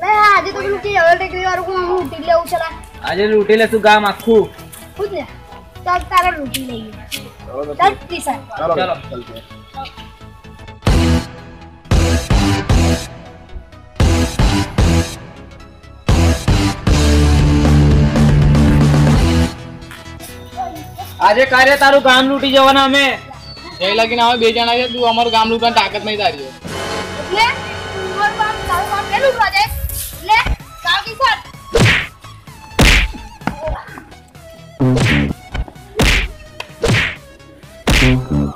લે આજે તો પેલું કે હવે ટેકરી વાળું કોણ હું લૂંટી લેવું છે લા. આજે લૂંટી લેશું ગામ આખું ખુદ ને ચાલ તારે લૂંટી લઈએ ચાલ કિશન ચલો આજે કાર્ય તારું ગામ લૂંટી જવાના અમે જય લાગીને અમે બે જણા છે તું અમારું ગામ લૂંટવાની તાકાત નહીં તારી એટલે ઉંમર બાપ તારું બાપ ને લૂંટવા જાય લે ચાલ કિશન કેટલા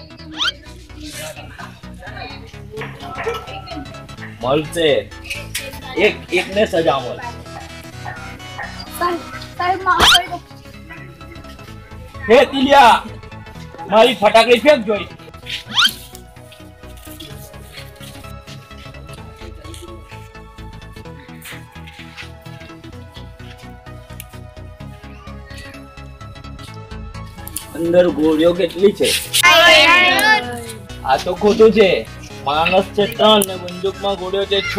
મળશે. એક એકને સજા મળશે. હે તિલિયા મારી ફટાકડી ફેંક જોઈ. અંદર ગોળીઓ કેટલી છે? આ તો ખોટું છે. માણસ છે ત્રણ ને બંદૂકમાં ગોળ્યો છે છ.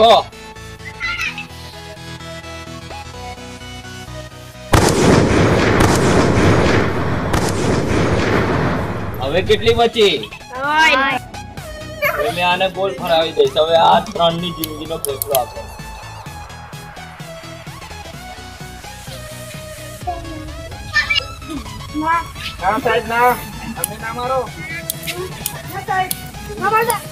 હવે કેટલી બચી? હવે મેં આને ગોલ ફરાવી દઈશ. હવે આ ત્રણની જિંદગીનો ફેસલો આપો. ના. સાહેબ ના. અમને ના મારો ના સાહેબ. ના મારતા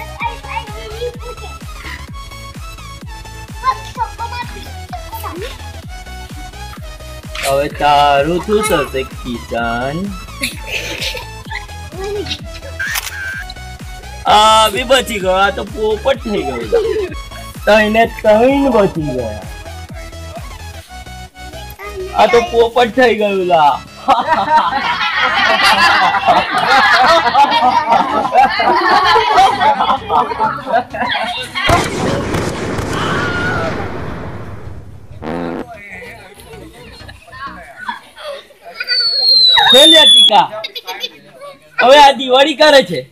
હવે તારું શું થશે કિશન આ બી બચી ગયો આ તો પોપટ થઈ ગયો તઈને તૈન બચી ગયા આ તો પોપટ થઈ ગયું લા ટીકા. હવે આ દિવાળી કરે છે?